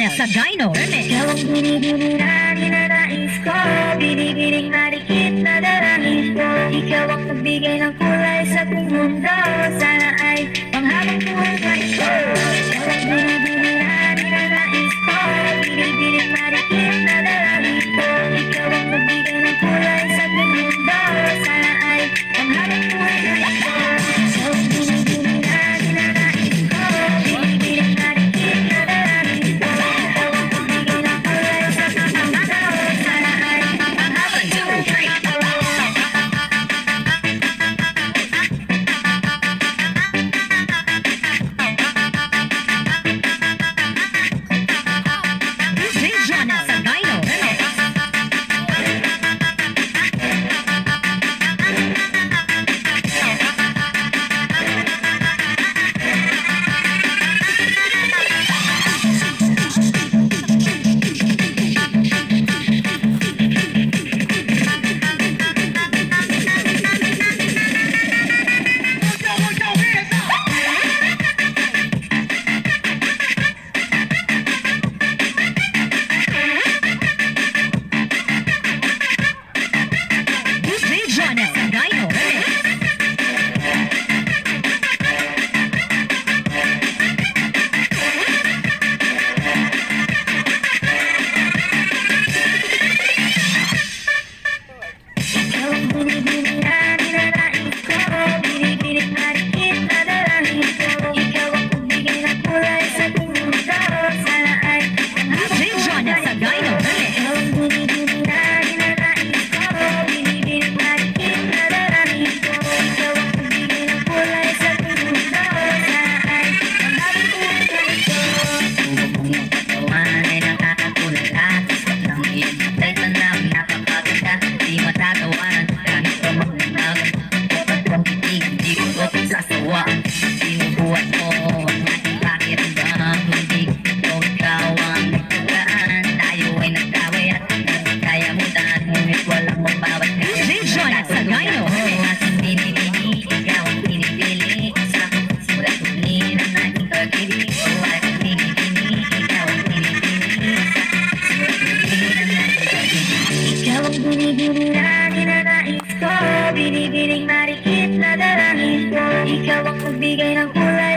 Vanessa Dino Remix. Ikaw ang na dalangin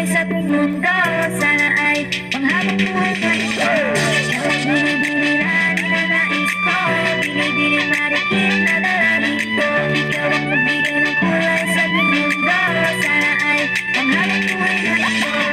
buhay sa buong mundo. Sana ay panghabang buhay pa ito. Ang binibili na ninanais ko. Binibili marikin na dalamin ko. Ikaw Sana ay panghabang buhay pa ito.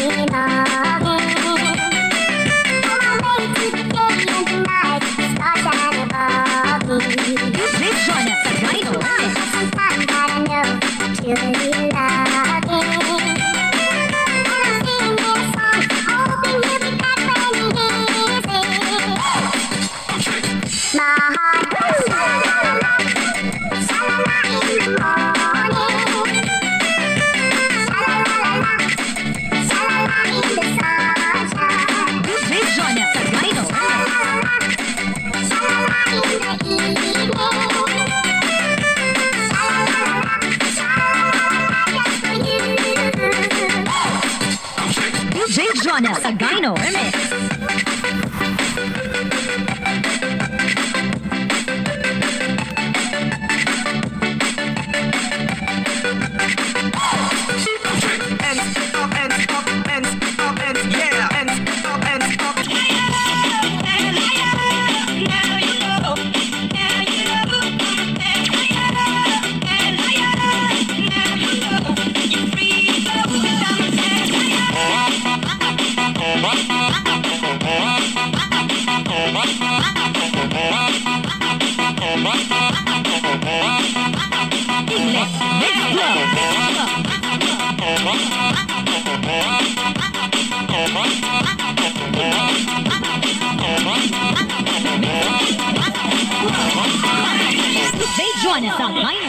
They join us on online.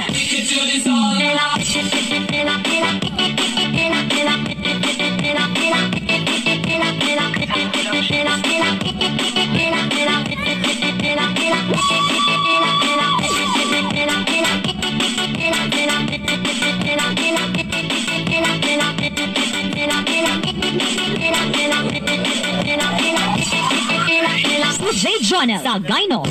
Channel sa Gino.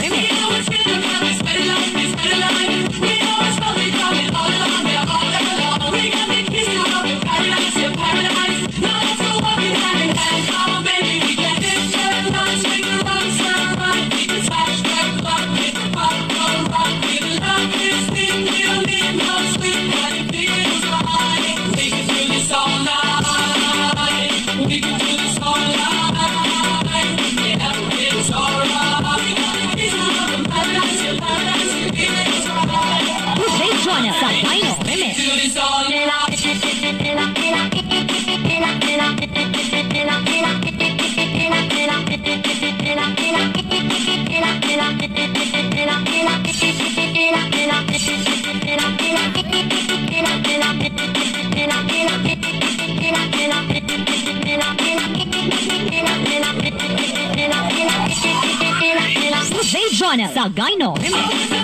Ronald Sagayno.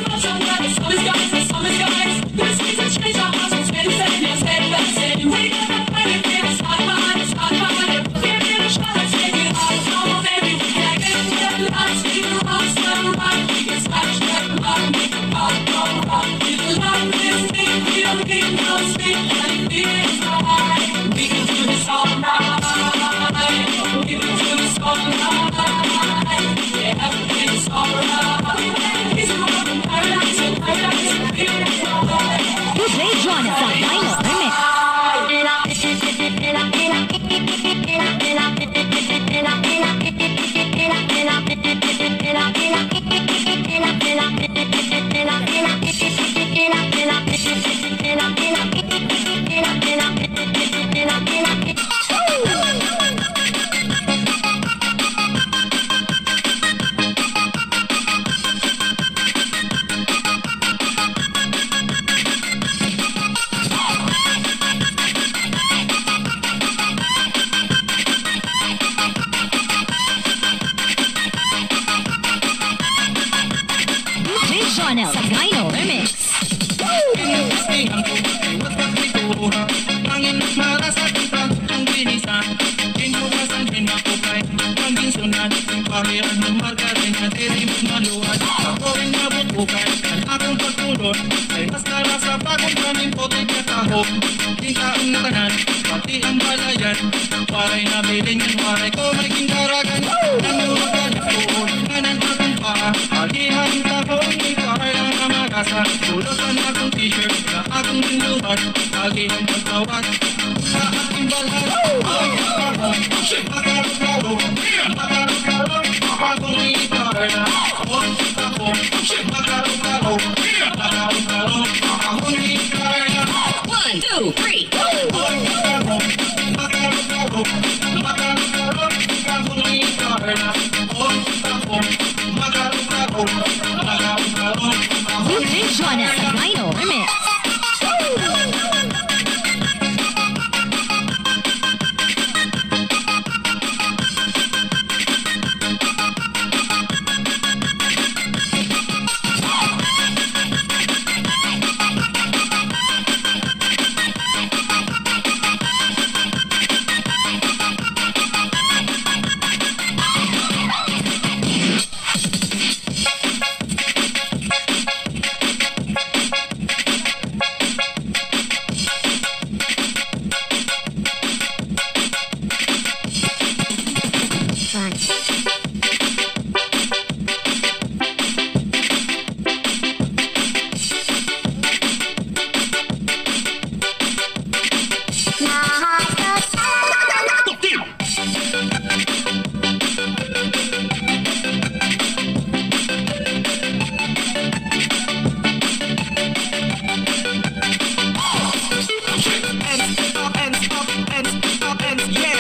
Pagtulot Ay mas nara sa bagong kaming putik na taho Tinta ang nakanan Pati ang balayan Paray nabilin ng waray ko may kintaragan Nanuwagan ako Kanan akong paa Alihan taho Ni pahay ang namagasa Tulosan akong t-shirt Na akong binuhat Lagi ang pagtawad Sa aking balat Ay, ako Ako Ako Magarugaro two, three. Magarugaro yeah.